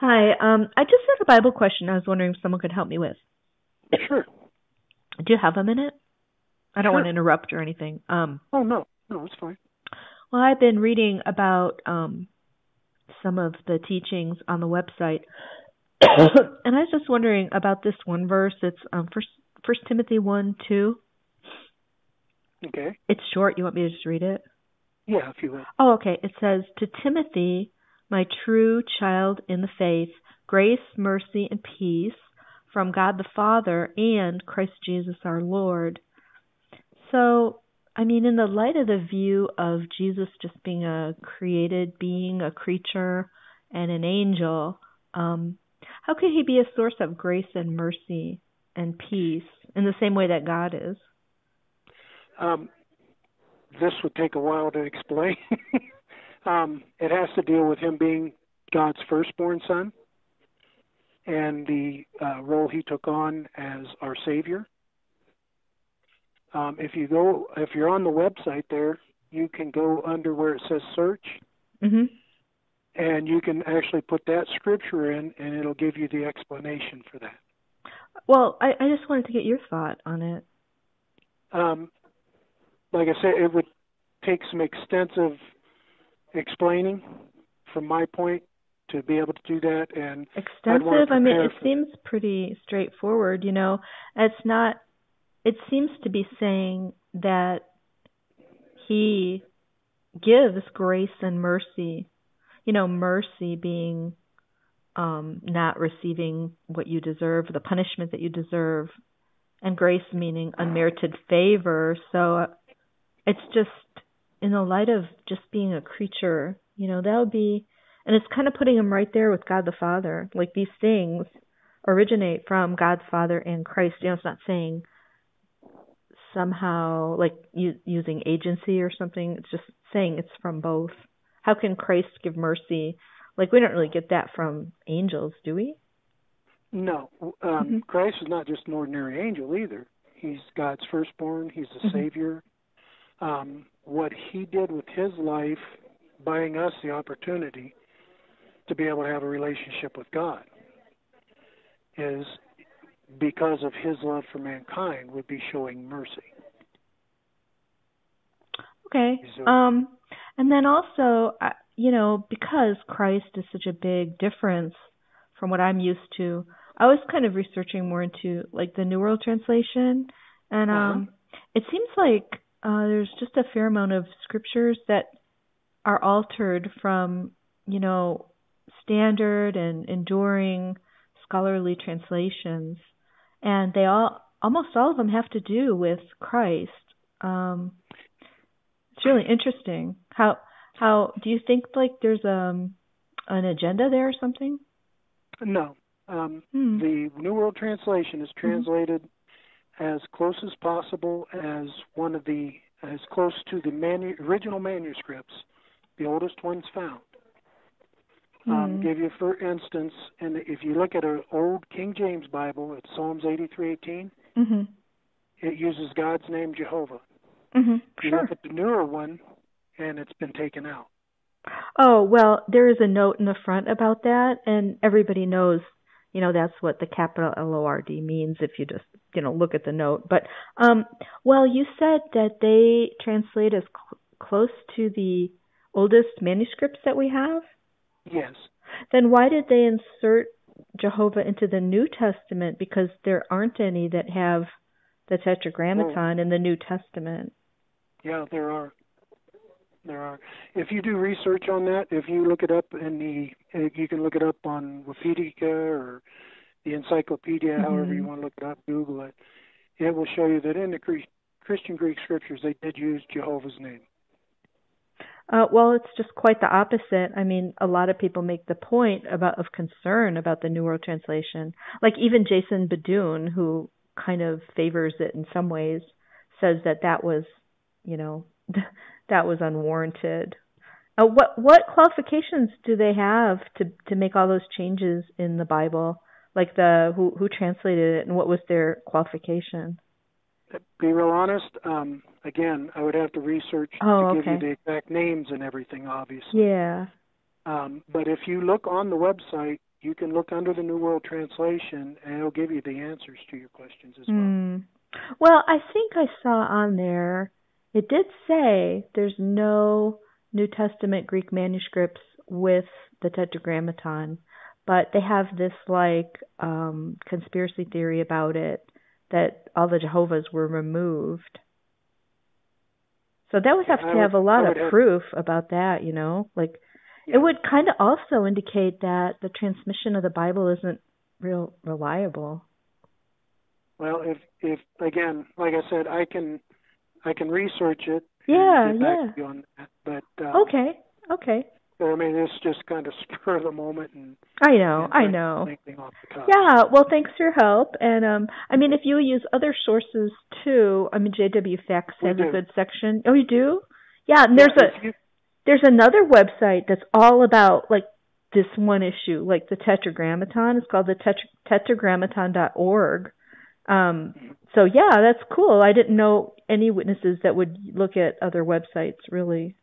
Hi, um, I just had a Bible question I was wondering if someone could help me with. Sure. Do you have a minute? I don't Sure. want to interrupt or anything. Um, Oh no, no, it's fine. well, I've been reading about um, some of the teachings on the website, and I was just wondering about this one verse. It's um, First First Timothy one two. Okay. It's short. You want me to just read it? Yeah, if you will. Oh, okay. It says, To Timothy, my true child in the faith, grace, mercy, and peace from God the Father and Christ Jesus our Lord. So, I mean, in the light of the view of Jesus just being a created being, a creature, and an angel, um, how could he be a source of grace and mercy and peace in the same way that God is? Um, this would take a while to explain. um, it has to deal with him being God's firstborn son and the uh, role he took on as our Savior. Um, if you go, if you're on the website there, you can go under where it says search, Mhm. and you can actually put that scripture in, and it'll give you the explanation for that. Well, I, I just wanted to get your thought on it. Um, like I said, it would take some extensive explaining from my point to be able to do that. And extensive i mean it seems pretty straightforward you know it's not it seems to be saying that he gives grace and mercy you know mercy being um not receiving what you deserve the punishment that you deserve and grace meaning unmerited favor so it's just in the light of just being a creature you know that would be and it's kind of putting him right there with God the Father. Like these things originate from God the Father and Christ. You know, it's not saying somehow like u- using agency or something. It's just saying it's from both. How can Christ give mercy? Like we don't really get that from angels, do we? no, um, Mhm. Christ is not just an ordinary angel either. He's God's firstborn. He's a Mhm. Savior. Um, what He did with His life, buying us the opportunity to be able to have a relationship with God, is because of His love for mankind would be showing mercy. Okay. Um, and then also, you know, because Christ is such a big difference from what I'm used to, I was kind of researching more into like the New World Translation, and um, it seems like uh, there's just a fair amount of scriptures that are altered from, you know, standard and enduring scholarly translations, and they all almost all of them have to do with Christ. Um, it's really interesting. How how do you think like there's um an agenda there or something? No. Um, Hmm. the New World Translation is translated as close as possible as one of the as close to the manu- original manuscripts, the oldest ones found. Um, Hmm. give you for instance, and if you look at an old King James Bible, it's Psalms 83:18. Mhm. It uses God's name Jehovah. Mhm. You Sure. look at the newer one, and it's been taken out. Oh, well, there is a note in the front about that and everybody knows, you know, that's what the capital L O R D means if you just, you know, look at the note. But um well, you said that they translate as cl- close to the oldest manuscripts that we have? Yes. Then why did they insert Jehovah into the New Testament because there aren't any that have the tetragrammaton in the New Testament? Yeah, there are. There are. If you do research on that, if you look it up in the, uh, you can look it up on Wikipedia or the encyclopedia, however you Mhm. want to look it up, Google it. It will show you that in the Chris- Christian Greek scriptures, they did use Jehovah's name. Uh, well, it's just quite the opposite. I mean, a lot of people make the point about of concern about the New World Translation. Like even Jason BeDuhn, who kind of favors it in some ways, says that that was, you know, that was unwarranted. Uh, what what qualifications do they have to to make all those changes in the Bible? Like the who who translated it and what was their qualification? be real honest, um, again, I would have to research Oh, to give you the exact names and everything, obviously. Yeah. Um, but if you look on the website, you can look under the New World Translation, and it'll give you the answers to your questions as well. Hmm. Well, I think I saw on there it did say there's no New Testament Greek manuscripts with the Tetragrammaton, but they have this like um conspiracy theory about it that all the Jehovah's were removed. So that would have to have a lot of would have- proof about that, you know? Like Yeah. it would kind of also indicate that the transmission of the Bible isn't real reliable. Well, if if again, like I said, I can I can research it. Yeah, and get back yeah. to you on that. But uh, Okay. Okay. I mean, it's just kind of spur of the moment and. I know. and I know. think thing off the cuff. Yeah, well, thanks for your help. And um, I mean, if you use other sources too, I mean, JW Facts has a good section. Oh, you do? Yeah, and there's Yeah, a you- there's another website that's all about like this one issue, like the Tetragrammaton. It's called the tetra- tetragrammaton.org. Um, so yeah, that's cool. I didn't know any witnesses that would look at other websites. Really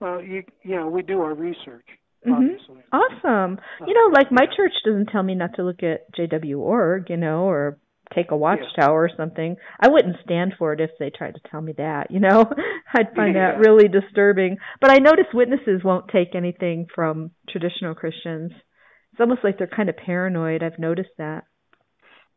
Well, you you know, we do our research, Mhm. obviously. awesome. You know, like my church doesn't tell me not to look at JW.org, you know, or take a watchtower or something. I wouldn't stand for it if they tried to tell me that, you know. I'd find that really disturbing. But I notice witnesses won't take anything from traditional Christians. It's almost like they're kind of paranoid. I've noticed that.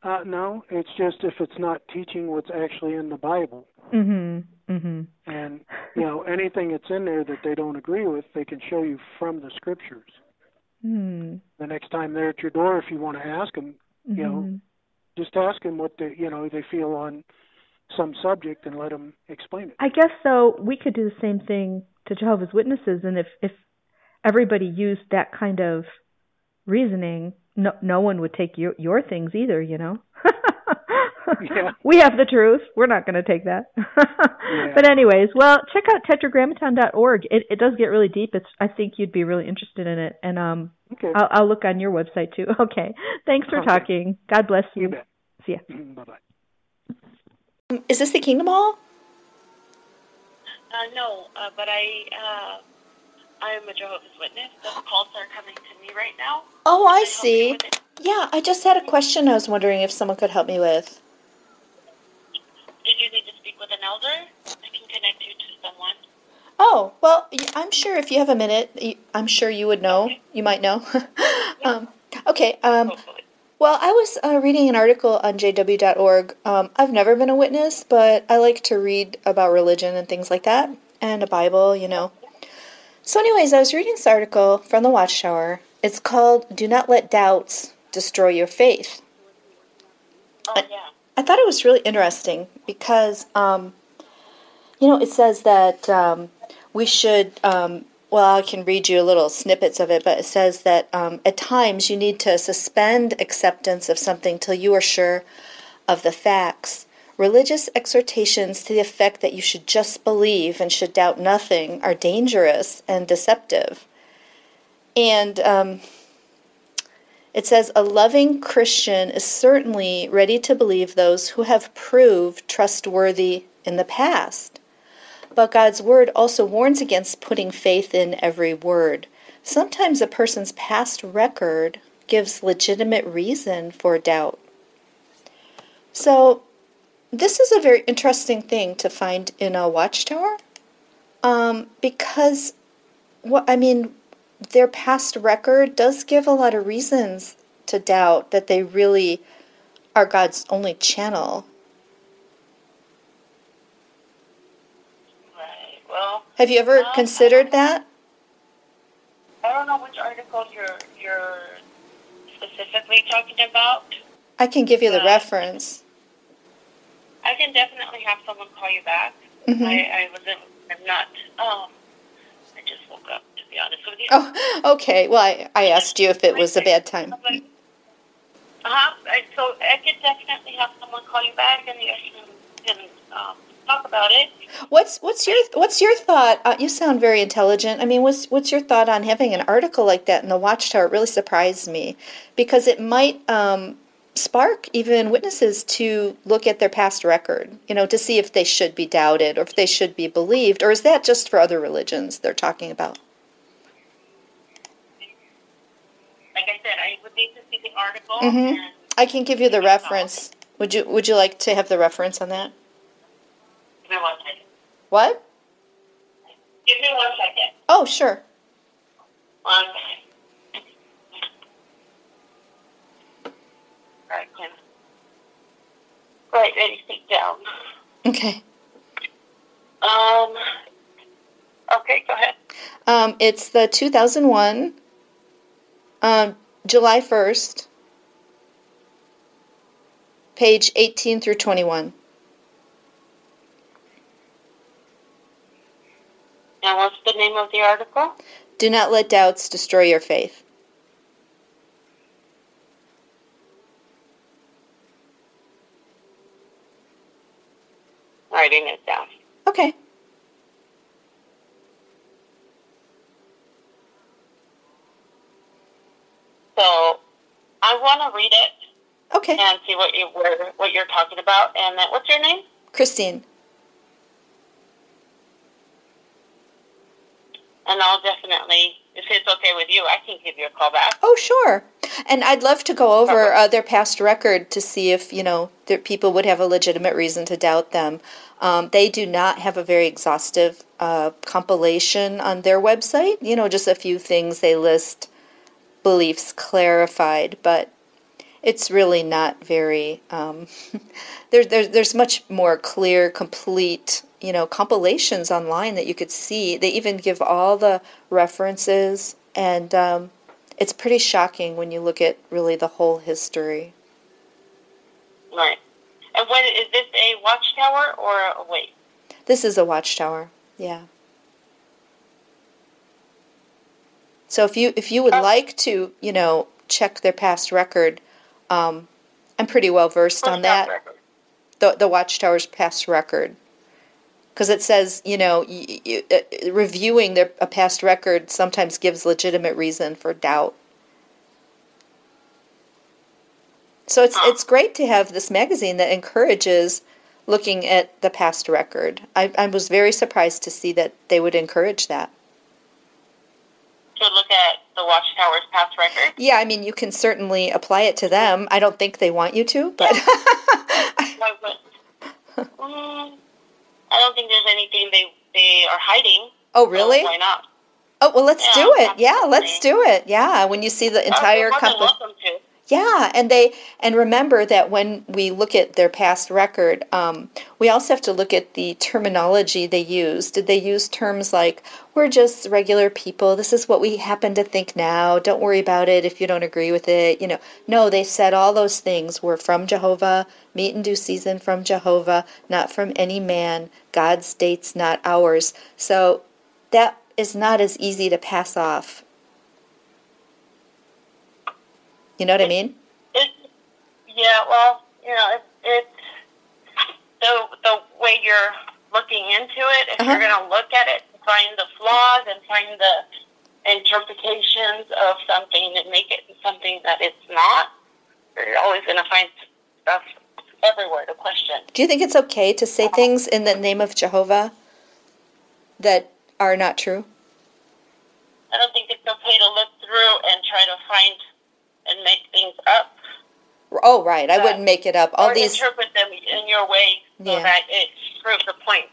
Uh, no, it's just if it's not teaching what's actually in the Bible, Mhm. Mhm. and you know anything that's in there that they don't agree with, they can show you from the scriptures. Hmm. The next time they're at your door, if you want to ask them, you know, Mhm. just ask them what they you know they feel on some subject and let them explain it. I guess so. We could do the same thing to Jehovah's Witnesses, and if if everybody used that kind of reasoning, no no one would take your your things either. You know. Yeah. We have the truth. We're not going to take that. Yeah. But anyways, well, check out tetragrammaton.org. It it does get really deep. It's I think you'd be really interested in it, and um, Okay. I'll I'll look on your website too. Okay. Thanks for Okay. talking. God bless you. you. See ya. Bye bye. Is this the Kingdom Hall? Uh, no, uh, but I, uh, I am a Jehovah's Witness. The calls are coming to me right now. Oh, I see. Yeah, I just had a question I was wondering if someone could help me with. Did you need to speak with an elder? I can connect you to someone. Oh, well, I'm sure if you have a minute, I'm sure you would know. You might know. um, okay. Um, Hopefully. well, I was uh, reading an article on JW.org. Um, I've never been a witness, but I like to read about religion and things like that, and a Bible, you know. So, anyways, I was reading this article from the Watchtower. It's called Do Not Let Doubts Destroy Your Faith. Oh, I- yeah. I thought it was really interesting because, um, you know, it says that um, we should. Um, well, I can read you a little snippets of it, but it says that um, at times you need to suspend acceptance of something till you are sure of the facts. Religious exhortations to the effect that you should just believe and should doubt nothing are dangerous and deceptive. And um, it says, A loving Christian is certainly ready to believe those who have proved trustworthy in the past. But God's word also warns against putting faith in every word. Sometimes a person's past record gives legitimate reason for doubt. So, this is a very interesting thing to find in a watchtower um, because, what I mean, their past record does give a lot of reasons to doubt that they really are God's only channel. Right. Well, Have you ever Um, considered that? I don't know which article you're you're specifically talking about. I can give you the reference. I can definitely have someone call you back. Mhm. I, I wasn't. I'm not. Um, I just woke up. To be honest with you. Oh, okay. Well, I, I asked you if it was a bad time. Uh huh. So I could definitely have someone call you back and you can, can um, talk about it. What's what's your what's your thought? Uh, you sound very intelligent. I mean, what's what's your thought on having an article like that in the Watchtower? It really surprised me because it might um, spark even witnesses to look at their past record, you know, to see if they should be doubted or if they should be believed, or is that just for other religions they're talking about? Like I said, I would need to see the article. Mhm. And I can give you the reference. Would you Would you like to have the reference on that? give me one second. What? Give me one second. Oh, sure. One second. Right, Kim. Right, ready, sit down. Okay. Um. Okay, go ahead. Um, it's the 2001, um, July 1st, page 18 through 21. And what's the name of the article? Do not let doubts destroy your faith. Writing it down. Okay. So, I want to read it Okay. and see what you where, what you're talking about. And then, what's your name? Christine. And I'll definitely, if it's okay with you, I can give you a call back. Oh, sure. And I'd love to go over uh, their past record to see if, you know, their people would have a legitimate reason to doubt them. Um, they do not have a very exhaustive uh, compilation on their website. You know, just a few things they list, beliefs clarified, but it's really not very. Um, there, there, there's much more clear, complete, you know, compilations online that you could see. They even give all the references, and um, it's pretty shocking when you look at really the whole history. Right. And what is this a watchtower or a wait? This is a watchtower. Yeah. So if you if you would Oh. like to, you know, check their past record, um, I'm pretty well versed on that. the the Watchtower's past record because it says you know y- y- uh, reviewing their a past record sometimes gives legitimate reason for doubt. So it's it's great to have this magazine that encourages looking at the past record. I, I was very surprised to see that they would encourage that. To look at the watchtower's past record. Yeah, I mean you can certainly apply it to them. I don't think they want you to, but Why would? mm, I don't think there's anything they they are hiding. oh so really? why not? Oh well, let's Yeah, do it. Yeah, let's do it. Yeah, when you see the Oh, entire you're more than company. welcome to. Yeah, and they and remember that when we look at their past record, um, we also have to look at the terminology they use. Did they use terms like "we're just regular people"? This is what we happen to think now. Don't worry about it if you don't agree with it. You know, no, they said all those things. We're from Jehovah, meat in due season from Jehovah, not from any man. God's dates, not ours. So that is not as easy to pass off. You know what I mean? It, yeah, well, you know, it, it's the the way you're looking into it. If Uh-huh. you're going to look at it, find the flaws and find the interpretations of something and make it something that it's not, you're always going to find stuff everywhere to question. Do you think it's okay to say things in the name of Jehovah that are not true? I don't think it's okay to look through and try to find and make things up Oh, right. I wouldn't make it up. All or these. interpret them in your way so Yeah. that it proves a point.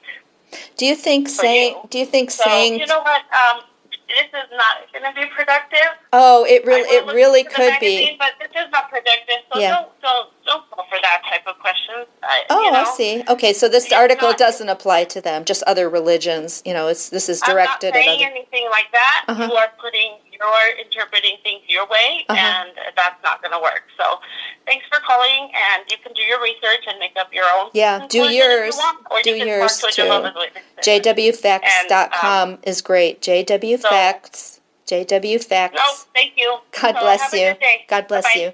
Do you think saying? you. Do you think So saying? you know what? Um, this is not going to be productive. oh, it really, it really could magazine, be. But this is not productive, so Yeah. don't don't don't go for that type of questions. I, Oh, you know, I see. Okay, so this article not- doesn't apply to them. Just other religions. You know, it's this is directed I'm not saying other. anything like that. Uh-huh. You are putting, you're interpreting things your way, Uh-huh. and that's not going to work. So, thanks for calling, and you can do your research and make up your own. Yeah, do if you yours. want, or Do you yours, to too. Witness. JWFacts.com is great. JW So- Facts. JW Facts. No, thank you. God So bless you. God bless Bye-bye. you.